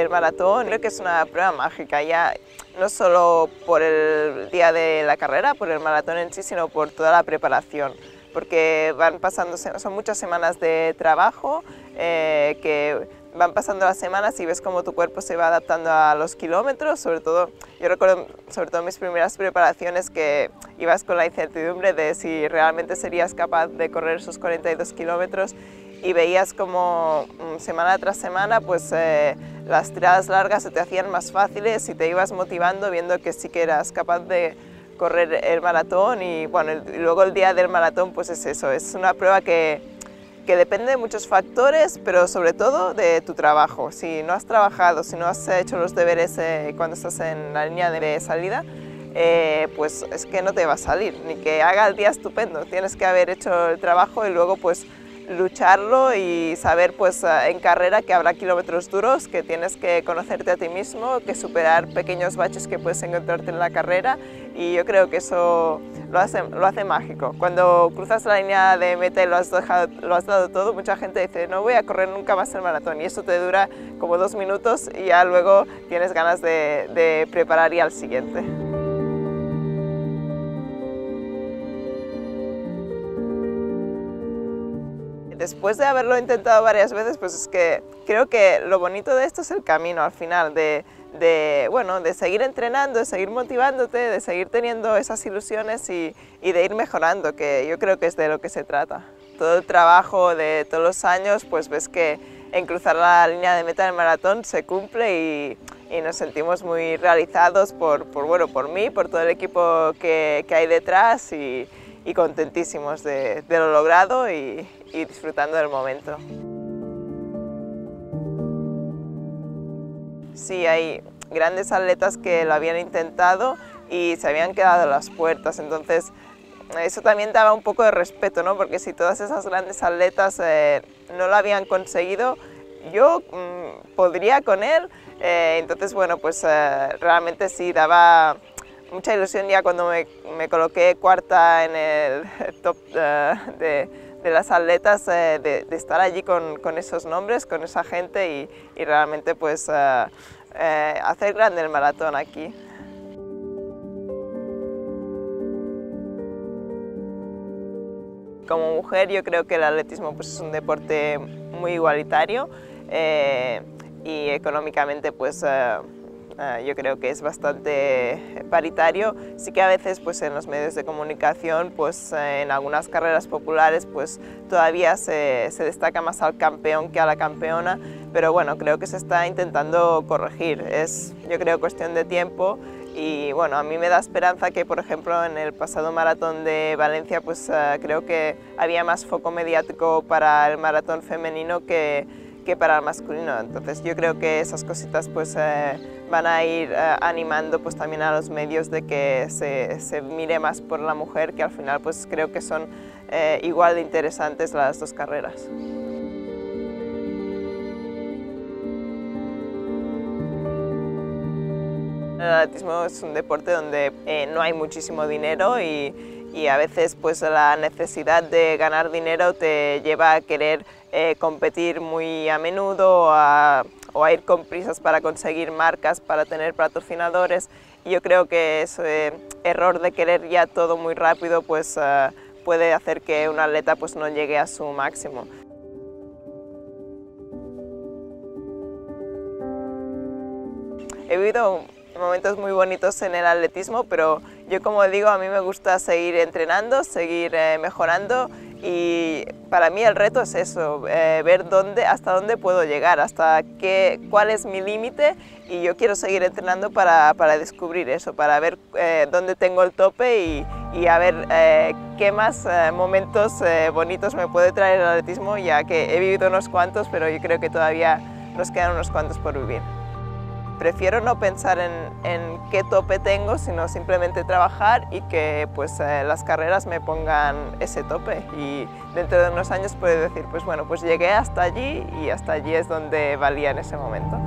el maratón creo que es una prueba mágica, ya no solo por el día de la carrera, por el maratón en sí, sino por toda la preparación, porque van pasando, son muchas semanas de trabajo eh, que van pasando las semanas y ves cómo tu cuerpo se va adaptando a los kilómetros, sobre todo, yo recuerdo sobre todo mis primeras preparaciones que ibas con la incertidumbre de si realmente serías capaz de correr esos 42 kilómetros y veías como mm, semana tras semana pues eh, las tiradas largas se te hacían más fáciles y te ibas motivando viendo que sí que eras capaz de correr el maratón y bueno, y luego el día del maratón pues es eso, es una prueba que que depende de muchos factores, pero sobre todo de tu trabajo. Si no has trabajado, si no has hecho los deberes eh, cuando estás en la línea de salida, eh, pues es que no te va a salir, ni que haga el día estupendo. Tienes que haber hecho el trabajo y luego pues lucharlo y saber pues eh, en carrera que habrá kilómetros duros, que tienes que conocerte a ti mismo, que superar pequeños baches que puedes encontrarte en la carrera y yo creo que eso lo hace, lo hace mágico. Cuando cruzas la línea de meta y lo has, dejado, lo has dado todo, mucha gente dice no voy a correr nunca más el maratón y eso te dura como dos minutos y ya luego tienes ganas de, preparar ya al siguiente. Después de haberlo intentado varias veces, pues es que creo que lo bonito de esto es el camino al final, de, bueno, de seguir entrenando, de seguir motivándote, de seguir teniendo esas ilusiones y, de ir mejorando, que yo creo que es de lo que se trata. Todo el trabajo de todos los años, pues ves que en cruzar la línea de meta del maratón se cumple y, nos sentimos muy realizados por, bueno, por mí, por todo el equipo que, hay detrás y, contentísimos de, lo logrado y, y disfrutando del momento. Sí, hay grandes atletas que lo habían intentado y se habían quedado a las puertas, entonces eso también daba un poco de respeto, ¿no? porque si todas esas grandes atletas eh, no lo habían conseguido, yo mm, podría con él, eh, entonces bueno, pues eh, realmente sí daba mucha ilusión ya cuando me, coloqué cuarta en el top de de las atletas eh, de, estar allí con, esos nombres, con esa gente y, realmente pues eh, eh, hacer grande el maratón aquí. Como mujer yo creo que el atletismo pues, es un deporte muy igualitario y económicamente pues Ah, yo creo que es bastante paritario. Sí que a veces pues, en los medios de comunicación, pues, en algunas carreras populares, pues, todavía se, se, destaca más al campeón que a la campeona, pero bueno, creo que se está intentando corregir. Es, yo creo, cuestión de tiempo y bueno, a mí me da esperanza que, por ejemplo, en el pasado maratón de Valencia, pues ah, creo que había más foco mediático para el maratón femenino que que para el masculino. Entonces yo creo que esas cositas pues eh, van a ir eh, animando pues también a los medios de que se, se, mire más por la mujer, que al final pues creo que son eh, igual de interesantes las dos carreras. El atletismo es un deporte donde no hay muchísimo dinero y, y a veces pues la necesidad de ganar dinero te lleva a querer eh, competir muy a menudo o a, ir con prisas para conseguir marcas, para tener patrocinadores. Y yo creo que ese error de querer ya todo muy rápido pues, eh, puede hacer que un atleta pues, no llegue a su máximo. He vivido momentos muy bonitos en el atletismo, pero yo como digo, a mí me gusta seguir entrenando, seguir eh, mejorando y para mí el reto es eso, eh, ver dónde, hasta dónde puedo llegar, hasta qué, cuál es mi límite y yo quiero seguir entrenando para, para descubrir eso, para ver eh, dónde tengo el tope y, y a ver qué más momentos bonitos me puede traer el atletismo, ya que he vivido unos cuantos, pero yo creo que todavía nos quedan unos cuantos por vivir prefiero no pensar en, qué tope tengo, sino simplemente trabajar y que pues, eh, las carreras me pongan ese tope. Y dentro de unos años puedo decir, pues bueno, pues llegué hasta allí y hasta allí es donde valía en ese momento.